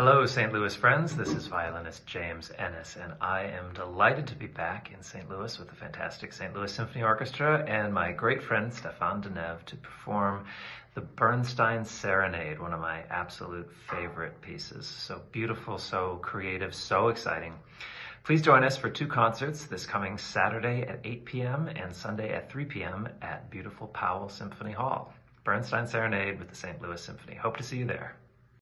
Hello, St. Louis friends. This is violinist James Ehnes, and I am delighted to be back in St. Louis with the fantastic St. Louis Symphony Orchestra and my great friend Stéphane Denève to perform the Bernstein Serenade, one of my absolute favorite pieces. So beautiful, so creative, so exciting. Please join us for two concerts this coming Saturday at 8 p.m. and Sunday at 3 p.m. at beautiful Powell Symphony Hall. Bernstein Serenade with the St. Louis Symphony. Hope to see you there.